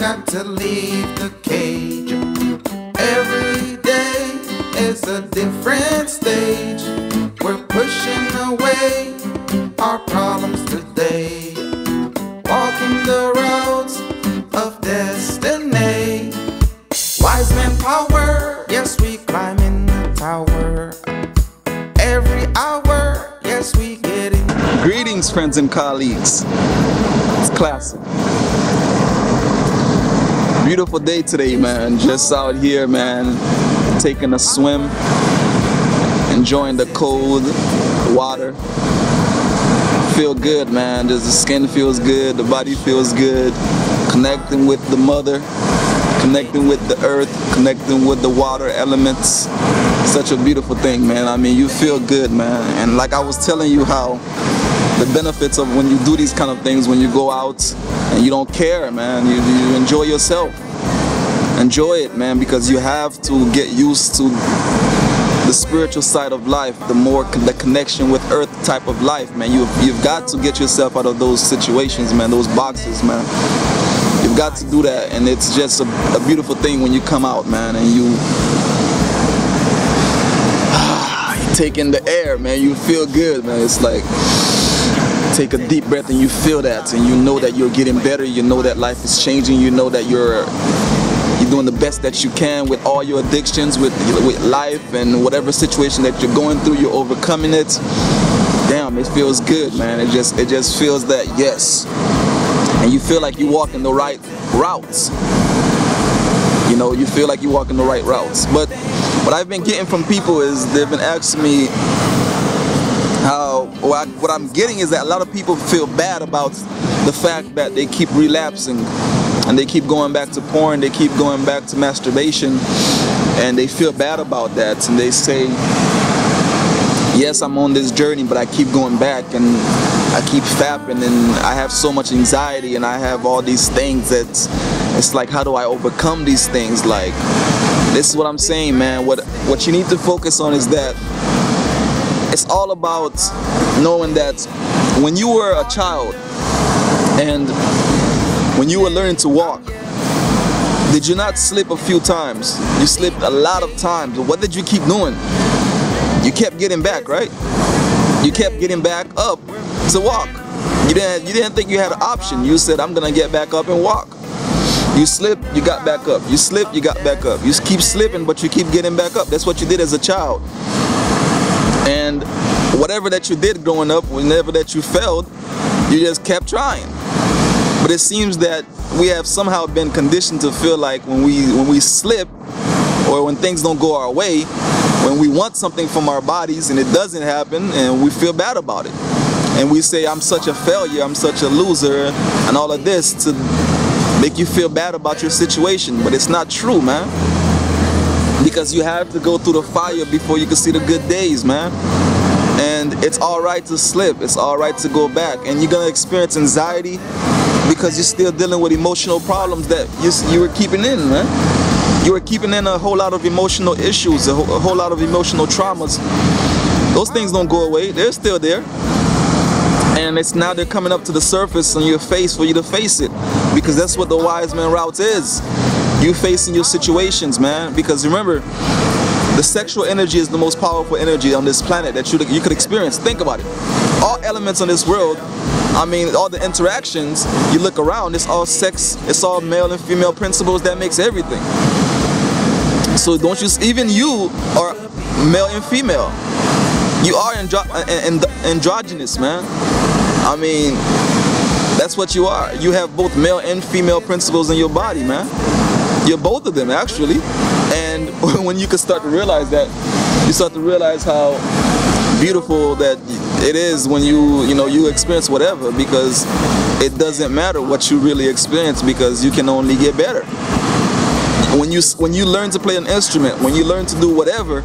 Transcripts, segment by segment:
got to leave the cage. Every day is a different stage. We're pushing away our problems today. Walking the roads of destiny. Wise man power, yes, we climbing the tower. Every hour, yes, we getting. Greetings, friends and colleagues. It's Clasik. Beautiful day today, man. Just out here, man, taking a swim, enjoying the cold water. Feel good, man. Just the skin feels good, the body feels good. Connecting with the mother, connecting with the earth, connecting with the water elements. Such a beautiful thing, man. I mean, you feel good, man. And like I was telling you how the benefits of when you do these kind of things, when you go out and you don't care, man. You, you enjoy yourself. Enjoy it, man, because you have to get used to the spiritual side of life, the more the connection with earth type of life, man. You've, you've got to get yourself out of those situations, man, those boxes, man. You've got to do that, and it's just a, a beautiful thing when you come out, man, and you you take in the air, man. You feel good, man. It's like take a deep breath and you feel that, and you know that you're getting better. You know that life is changing. You know that you're you're doing the best that you can with all your addictions, with with life and whatever situation that you're going through. You're overcoming it. Damn, it feels good, man. It just it just feels that yes, and you feel like you're walking the right routes. You know, you feel like you're walking the right routes. But what I've been getting from people is they've been asking me I, what I'm getting is that a lot of people feel bad about the fact that they keep relapsing and they keep going back to porn, they keep going back to masturbation, and they feel bad about that, and they say, yes, I'm on this journey, but I keep going back and I keep fapping and I have so much anxiety and I have all these things that it's like, how do I overcome these things? Like, this is what I'm saying, man. What what you need to focus on is that it's all about knowing that when you were a child and when you were learning to walk, did you not slip a few times? You slipped a lot of times. What did you keep doing? You kept getting back, right? You kept getting back up to walk. You didn't you didn't think you had an option. You said I'm gonna get back up and walk. You slipped, you got back up. You slipped, you got back up. You keep slipping, but you keep getting back up. That's what you did as a child. And whatever that you did growing up, whenever that you failed, you just kept trying. But it seems that we have somehow been conditioned to feel like when we when we slip or when things don't go our way, when we want something from our bodies and it doesn't happen and we feel bad about it. And we say I'm such a failure, I'm such a loser and all of this to make you feel bad about your situation, but it's not true, man. Because you have to go through the fire before you can see the good days, man. And it's alright to slip, it's alright to go back. And you're gonna experience anxiety because you're still dealing with emotional problems that you, you were keeping in, man. You were keeping in a whole lot of emotional issues, a whole, a whole lot of emotional traumas. Those things don't go away, they're still there. And it's now they're coming up to the surface on your face for you to face it. Because that's what the wise man route is. You facing your situations, man. Because remember, the sexual energy is the most powerful energy on this planet that you, you could experience. Think about it. All elements on this world, I mean, all the interactions, you look around, it's all sex, it's all male and female principles that makes everything. So don't you, even you are male and female. You are andro uh, uh, and, androgynous, man. I mean, that's what you are. You have both male and female principles in your body, man. You're both of them, actually. And when you can start to realize that, you start to realize how beautiful that it is when you, you know, you experience whatever because it doesn't matter what you really experience because you can only get better. When you, when you learn to play an instrument, when you learn to do whatever,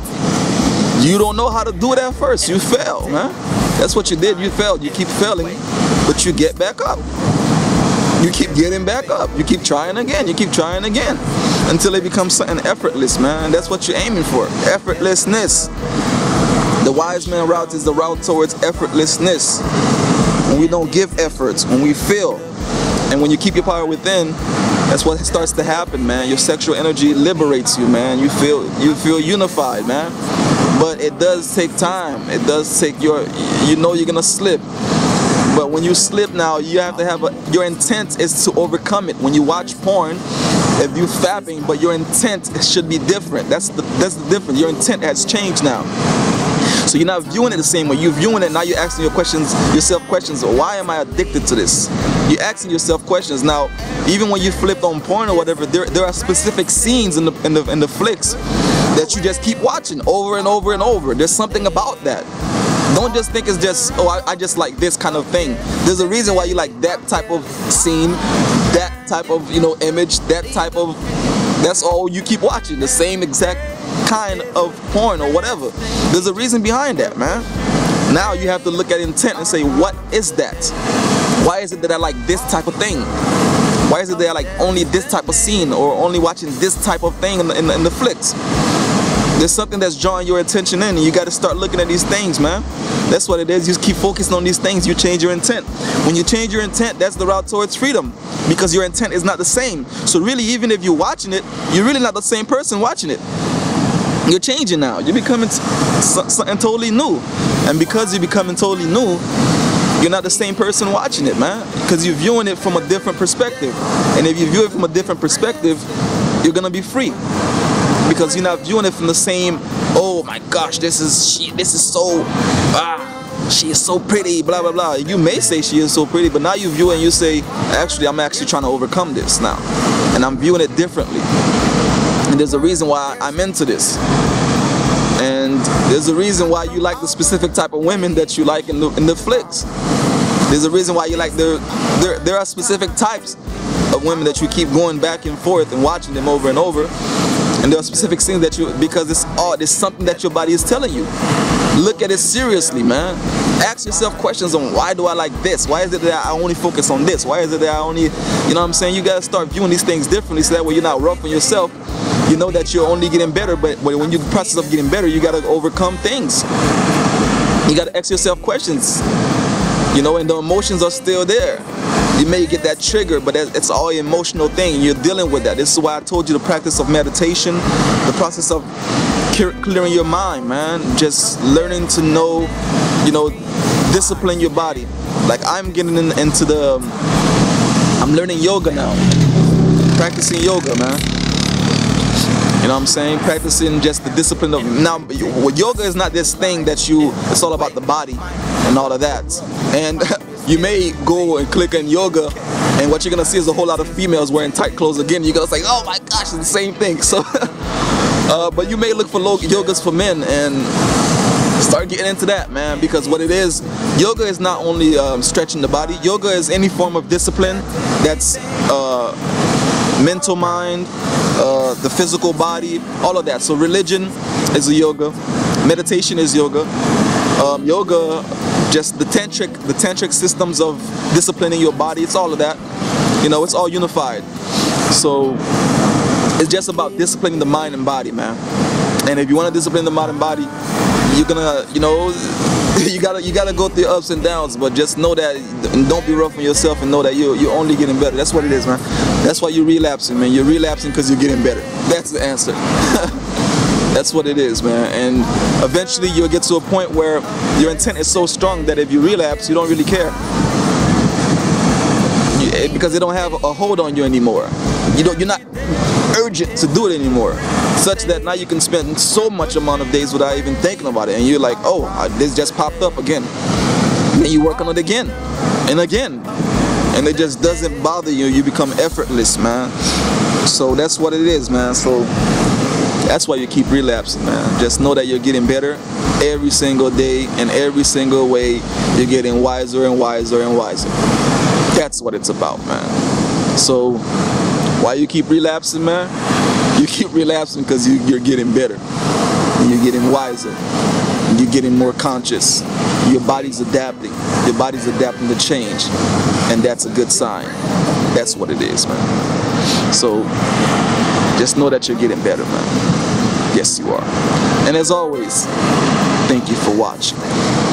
you don't know how to do it at first. You fail, man. That's what you did. You failed. You keep failing, but you get back up. You keep getting back up. You keep trying again. You keep trying again until it becomes something effortless, man. That's what you're aiming for. Effortlessness. The wise man route is the route towards effortlessness. When we don't give efforts, when we fail, and when you keep your power within, That's what starts to happen, man. Your sexual energy liberates you, man. You feel you feel unified, man. But it does take time. It does take your you know you're gonna slip. But when you slip now, you have to have a your intent is to overcome it. When you watch porn, if you fapping, but your intent should be different. That's the that's the difference. Your intent has changed now. So you're not viewing it the same way. You're viewing it now. You're asking your questions, yourself questions. Why am I addicted to this? You're asking yourself questions. Now, even when you flipped on porn or whatever, there there are specific scenes in the in the in the flicks that you just keep watching over and over and over. There's something about that. Don't just think it's just, oh, I, I, just like this kind of thing. There's a reason why you like that type of scene, that type of, you know, image, that type of, that's all you keep watching. The same exact kind of porn or whatever. There's a reason behind that, man. Now you have to look at intent and say, what is that? Why is it that I like this type of thing? Why is it that I like only this type of scene or only watching this type of thing in the, in the, in the flicks? There's something that's drawing your attention in and you got to start looking at these things, man. That's what it is. You just keep focusing on these things. You change your intent. When you change your intent, that's the route towards freedom because your intent is not the same. So really, even if you're watching it, you're really not the same person watching it. You're changing now. You're becoming something totally new. And because you're becoming totally new, you're not the same person watching it, man. Because you're viewing it from a different perspective. And if you view it from a different perspective, you're gonna be free. Because you're not viewing it from the same, oh my gosh, this is she this is so ah she is so pretty, blah blah blah. You may say she is so pretty, but now you view and you say, actually I'm actually trying to overcome this now. And I'm viewing it differently. And there's a reason why I'm into this. And there's a reason why you like the specific type of women that you like in the, in the flicks. There's a reason why you like there, there there are specific types of women that you keep going back and forth and watching them over and over. And there are specific things that you because it's odd, it's something that your body is telling you. Look at it seriously, man. Ask yourself questions on why do I like this? Why is it that I only focus on this? Why is it that I only, you know what I'm saying? You gotta start viewing these things differently so that way you're not rough on yourself you know that you're only getting better, but when you're in the process of getting better, you gotta overcome things. You gotta ask yourself questions. You know, and the emotions are still there. You may get that trigger, but it's all an emotional thing. You're dealing with that. This is why I told you the practice of meditation, the process of clearing your mind, man. Just learning to know, you know, discipline your body. Like I'm getting in, into the, I'm learning yoga now. Practicing yoga, man. You know what I'm saying? Practicing just the discipline of now yoga is not this thing that you it's all about the body and all of that. And you may go and click on yoga and what you're gonna see is a whole lot of females wearing tight clothes again. You're gonna say, oh my gosh, it's the same thing. So uh, but you may look for yogas for men and start getting into that man because what it is yoga is not only um, stretching the body yoga is any form of discipline that's uh, mental mind, uh, the physical body, all of that. So religion is a yoga, meditation is yoga, um, yoga, just the tantric, the tantric systems of disciplining your body. It's all of that. You know, it's all unified. So it's just about disciplining the mind and body, man. And if you want to discipline the mind and body, you're gonna, you know, you gotta you gotta go through ups and downs, but just know that don't be rough on yourself and know that you you're only getting better. That's what it is, man. That's why you're relapsing, man. You're relapsing because you're getting better. That's the answer. That's what it is, man. And eventually you'll get to a point where your intent is so strong that if you relapse, you don't really care. You, eh, because they don't have a hold on you anymore. You don't, you're not urgent to do it anymore. Such that now you can spend so much amount of days without even thinking about it. And you're like, oh, this just popped up again. And you work on it again and again and it just doesn't bother you you become effortless man so that's what it is man so that's why you keep relapsing man just know that you're getting better every single day and every single way you're getting wiser and wiser and wiser that's what it's about man so why you keep relapsing man you keep relapsing because you, you're getting better you're getting wiser you're getting more conscious. Your body's adapting. Your body's adapting to change. And that's a good sign. That's what it is, man. So just know that you're getting better, man. Yes, you are. And as always, thank you for watching.